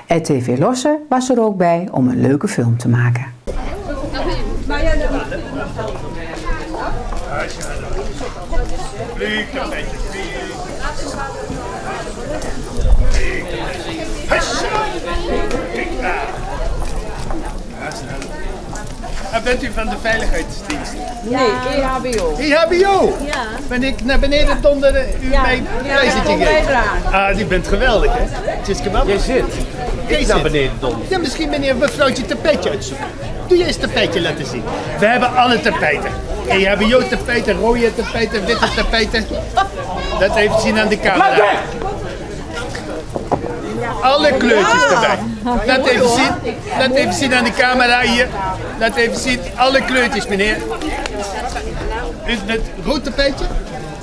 RTV Losse was er ook bij om een leuke film te maken. En bent u van de veiligheidsdienst? Nee, EHBO. EHBO? Ja. Ben ik naar beneden donderen u Ja. mij Ja, prijs ja, te kom geven? bijdragen. Ah, die bent geweldig, hè? Bab? Jij zit. Jij Ik naar zit. beneden donderen. Ja, misschien meneer mevrouwtje tapijtje uitzoeken. Doe je eens tapijtje laten zien. We hebben alle tapijten. EHBO tapijten, rode tapijten, witte tapijten. Dat even zien aan de camera. Alle kleurtjes erbij. Laat even zien. Laat even zien aan de camera hier. Laat even zien. Alle kleurtjes, meneer. Is het rood tapijtje?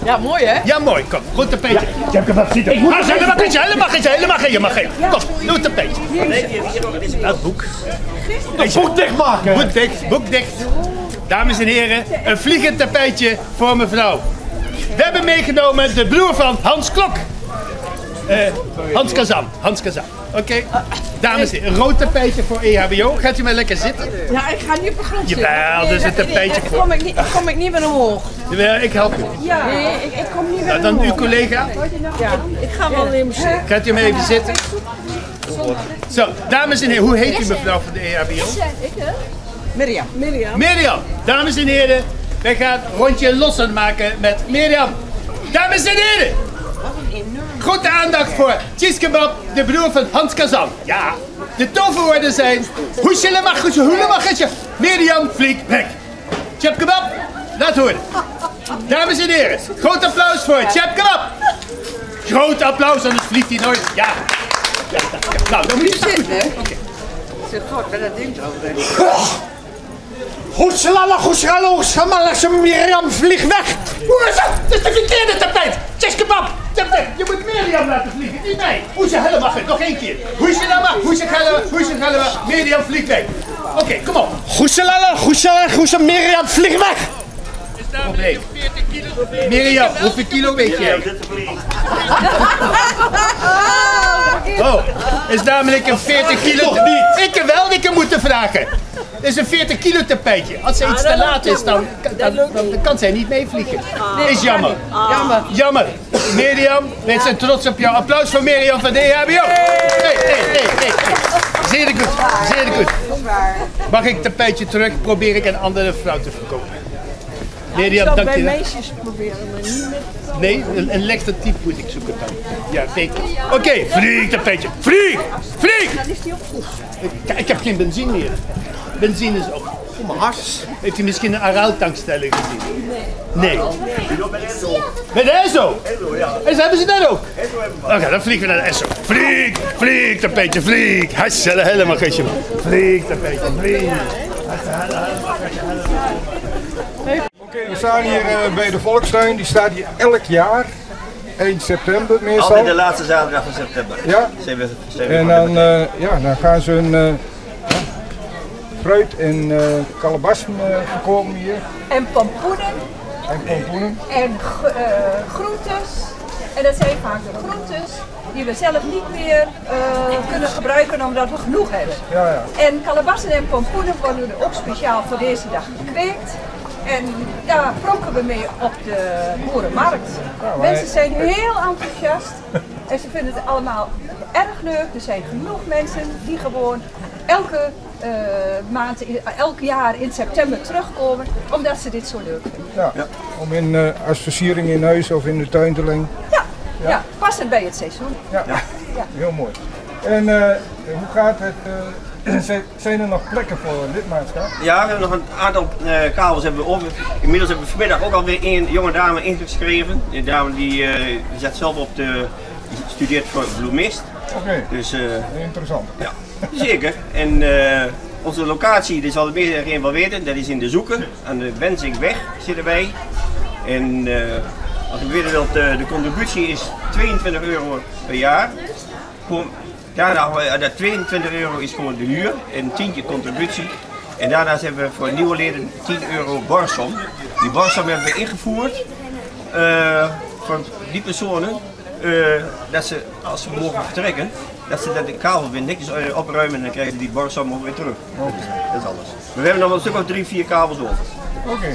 Ja, mooi hè? Ja, mooi. Kom, rood tapijtje. Ja, ik heb wat zitten. Ah, helemaal geen, helemaal geen, helemaal geen, helemaal geen. Kom, rood tapijtje. Dat boek. Boek dicht maken. Boek dicht, boek dicht. Dames en heren, een vliegend tapijtje voor mevrouw. We hebben meegenomen de broer van Hans Klok. Eh, Hans Kazan. Hans Kazan. Oké. Dames en heren, een rood tapijtje voor EHBO. Gaat u maar lekker zitten? Ja, ik ga niet op de grond zitten. Jawel, dus een tapijtje voor. kom ik niet, kom ik niet meer omhoog. Jawel, ik help u. Ja. Nee, ik, ik kom niet meer Nou, dan omhoog. uw collega. Ja, ik ga wel nemen zitten. Gaat u maar even zitten. Zo, dames en heren, hoe heet u mevrouw van de EHBO? Ik hè? Mirjam. Mirjam. Mirjam. Dames en heren, wij gaan een rondje lossen maken met Mirjam. Dames en heren, grote aandacht voor Cheese Kebab, de broer van Hans Kazan. Ja, de toverwoorden zijn hoesjelemachetje, hoelemachetje, Mirjam vlieg weg. Chip Kebab, laat horen. Dames en heren, groot applaus voor Chip Kebab. Groot applaus, anders vliegt hij nooit. Ja. ja, ja. Nou, dan moet je zitten, hè? Oké. Zit goed met dat ding erover. Hoeselala, hoeselala, hoeselala, Mirjam, vlieg weg! Hoe is dat? Het is de verkeerde tapijt! Je moet Mirjam laten vliegen, niet mij! Hoe ze helemaal nog één keer. Hoeselala, hoeselala, hoeselala, Mirjam, vlieg weg! Oké, kom op. Hoeselala, hoeselala, hoeselala, Mirjam, vlieg weg! Probleem. Mirjam, hoeveel kilo weet je? Oh, is namelijk een 40 kilo. Ik heb wel ik moeten vragen. Het is een 40 kilo tapijtje. Als ze iets te laat is, dan, dan, dan, kan zij niet meevliegen. Is jammer. Jammer. Jammer. Mirjam, wij zijn trots op jou. Applaus voor Mirjam van de EHBO. Hey, hey, hey, hey. Zeer goed, zeer goed. Mag ik tapijtje terug? Probeer ik een andere vrouw te verkopen. Mirjam, dank je bij meisjes proberen, maar niet met... Nee, een, een type moet ik zoeken dan. Ja, denk Oké, okay, vlieg tapijtje. Vlieg! Vlieg! Dan is die op. Ik, ik heb geen benzine meer. Benzine is op. Oh, mijn hars. Heeft u misschien een Aral-tankstelling gezien? Nee. Nee. Bij de ESO? ja. En hebben ze dat ook? Oké, okay, dan vliegen we naar de ESO. Vlieg! Vlieg tapijtje, vlieg! Hasselen helemaal gesje. Vlieg tapijtje, vlieg! Oké, we staan hier uh, bij de Volkstuin. Die staat hier elk jaar. 1 september meestal. Altijd de laatste zaterdag van september. Ja. en dan, uh, ja, dan gaan ze hun uh, fruit en uh, kalebassen verkopen hier. En pompoenen. En pompoenen. En groentes. En dat zijn vaak de groentes die we zelf niet meer kunnen gebruiken omdat we genoeg hebben. Ja, ja. En kalebassen en pompoenen worden ook speciaal voor deze dag gekweekt. En daar pronken we mee op de boerenmarkt. mensen zijn heel enthousiast en ze vinden het allemaal erg leuk. Er zijn genoeg mensen die gewoon elke uh, maand, elk jaar in september terugkomen, omdat ze dit zo leuk vinden. Ja, om in, uh, als versiering in huis of in de tuin te lengen. Ja, ja. ja passend bij het seizoen. Ja, ja. heel mooi. En uh, hoe gaat het zijn er nog plekken voor lidmaatschap? Ja, we hebben nog een aantal uh, kabels hebben we over. Inmiddels hebben we vanmiddag ook alweer een jonge dame ingeschreven. Die dame die, uh, die zet zelf op de, die studeert voor bloemist. Oké, okay. dus, uh, interessant. Ja, zeker. En onze locatie, die zal de meeste wel weten, dat is in de Zoeken. Aan de Wenzingweg zitten wij. En als ik weten wilt, de, de contributie is 22 euro per jaar. Daarna, dat 22 euro is gewoon de huur en een tientje contributie. En daarnaast hebben we voor nieuwe leden 10 euro borsom. Die borsom hebben we ingevoerd uh, voor die personen. Uh, dat ze, als ze mogen vertrekken, dat ze dat de kabel weer netjes opruimen en dan krijgen ze die borsom ook weer terug. Okay. Dat is alles. Maar we hebben nog een stuk of drie, vier kabels over. Oké.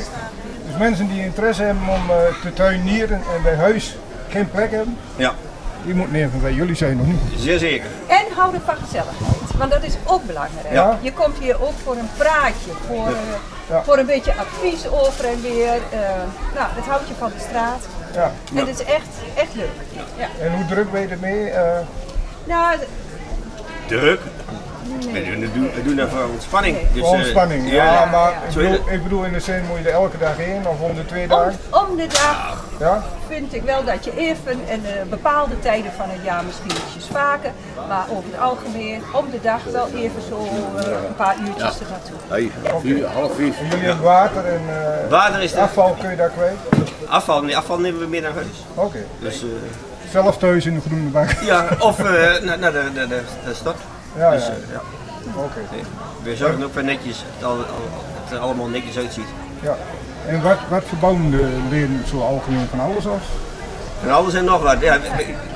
Dus mensen die interesse hebben om uh, te tuinieren en bij huis geen plek hebben? Ja. Die moet nemen bij jullie zijn nog niet. Zeer zeker. En houden van gezelligheid, want dat is ook belangrijk. Ja. Je komt hier ook voor een praatje, voor, ja. Ja. voor een beetje advies over en weer. Uh, nou, dat houdt je van de straat. Ja. En het is echt, echt leuk. Ja. En hoe druk ben je ermee? Uh... Nou, druk? Nee. We, doen, we doen dat voor ontspanning. Dus, voor ontspanning, ja, ja, maar Ik, bedoel, ik bedoel in de zin, moet je er elke dag heen of om de twee dagen? Om, om de dag ja? vind ik wel dat je even en uh, bepaalde tijden van het jaar misschien ietsjes vaker, maar over het algemeen om de dag wel even zo uh, een paar uurtjes ja. er naartoe. Okay. half vier. En jullie hebben water en uh, water is afval kun je daar kwijt? Afval, nee, afval nemen we mee naar huis. Oké. Okay. Dus, Zelf thuis in de groene bak? Ja, of naar, naar de, de, de, de stad. Ja, dus, ja. ja. Oké. Okay. Nee, we zorgen ook voor netjes, dat het er allemaal netjes uitziet. Ja. En wat, wat verbouwen de leren zo algemeen van alles af? Van alles en nog wat. Ja,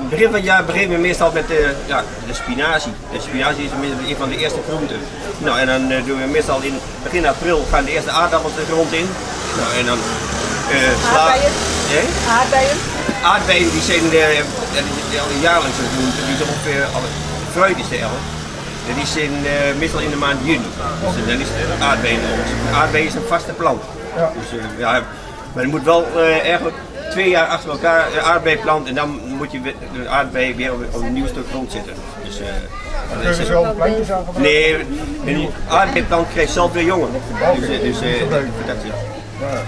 begin van het jaar beginnen we meestal met de, ja, de spinazie. De spinazie is een van de eerste groenten. Nou, en dan uh, doen we meestal in begin april gaan de eerste aardappels de grond in. Nou, en dan uh, sla... Aardbeien? Eh? Aardbeien? Aardbeien die zijn uh, een jaarlijkse groente, die zijn ongeveer alle fruit is de elf. Dat is in, uh, meestal in de maand juni. Dus dan is de aardbei. Aardbei is een vaste plant. Ja. Dus, uh, ja, maar je moet wel uh, eigenlijk twee jaar achter elkaar de aardbei planten en dan moet je de aardbei weer op, op een nieuw stuk grond zetten. Dus, uh, plantjes aan Nee, een aardbeiplant krijgt zelf weer jongen. Dus, dus dat, ja.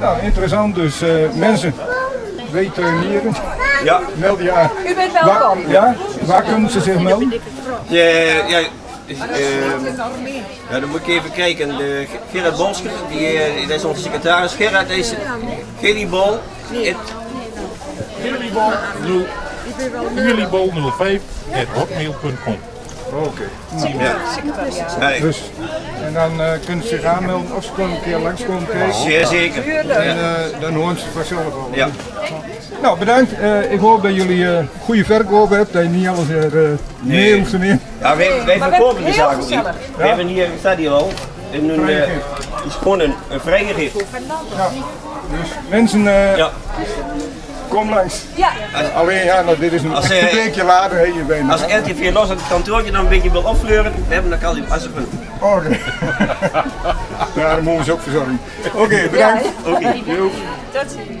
Nou, interessant dus. mensen, veterinariën. Ja. Meld je aan. U bent welkom. Waar, ja? Waar kunnen ze zich melden? Ja, ja, ja, dan moet ik even kijken. De Gerard Bolsker, die, uh, dat is onze secretaris. Gerard is Gelibol. Julliebol05 hotmail.com. Oké. Ja. Dus, en dan uh, kunnen ze zich aanmelden of ze kunnen een keer langskomen kijken. Zeer zeker. En uh, dan horen ze vanzelf al. Ja. Nou, bedankt. Uh, ik hoop dat jullie uh, goede verkoop hebben, dat je niet alles er uh, nee. mee hoeft te nemen. Ja, wij, wij verkopen de zaak ook niet. We hebben hier, staat hier al, in een, uh, is gewoon een, een vrijgegift. Ja. Dus mensen, ja. Kom langs. Ja. Alleen ja, nou, dit is een, als, een weekje later. Hey, je bent als RTV los het kantoortje dan een beetje wil opfleuren, we hebben dan kan hij als een Oké. Okay. ja, dan moeten we ze ook verzorgen. Oké, okay, bedankt. Oké. Okay. Tot ziens.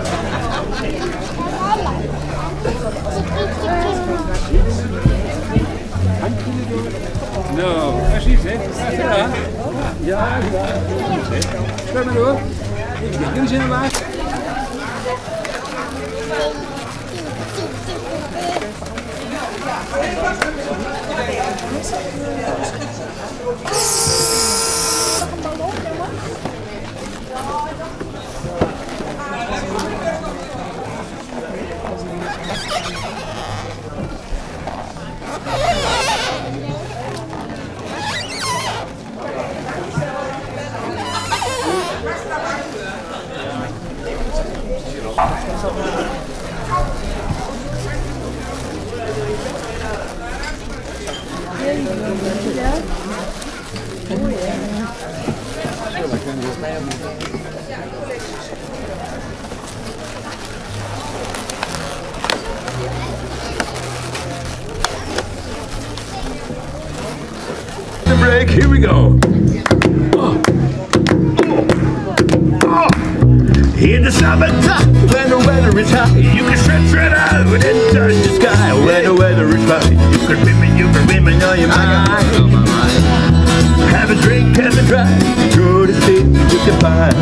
Nou, precies hè. Ja, ja. Ga maar door. Jullie zijn er. The break, here we go. In the summertime, when the weather is high, you can stretch right out and touch the sky. When the weather is fine, you can me, you can me on your mind. Have a drink and a drive, go to sleep, you can find.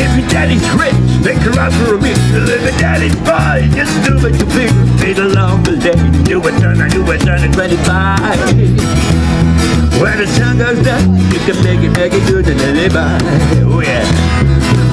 If your daddy's rich, take her out for a meal. If your daddy's fine, just do what you feel. Stay the longest day, do it done, I do it done at 25. When the sun goes down, you can make it, make it good and live by. Oh yeah.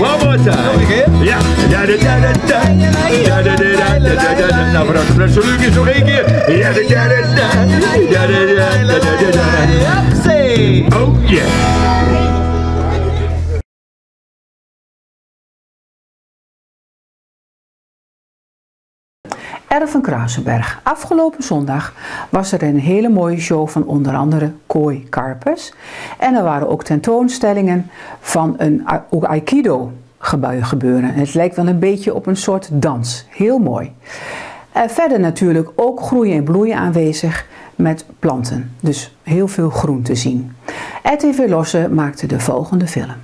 One more time. Ja. Oh yeah. Erven Kruisenberg. Afgelopen zondag was er een hele mooie show van onder andere Kooi Karpers. En er waren ook tentoonstellingen van een Aikido gebeuren. Het lijkt wel een beetje op een soort dans. Heel mooi. Verder natuurlijk ook groeien en bloeien aanwezig met planten. Dus heel veel groen te zien. RTV Losse maakte de volgende film.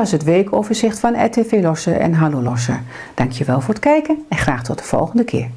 Was het weekoverzicht van RTV Losser en Hallo Losser. Dankjewel voor het kijken en graag tot de volgende keer.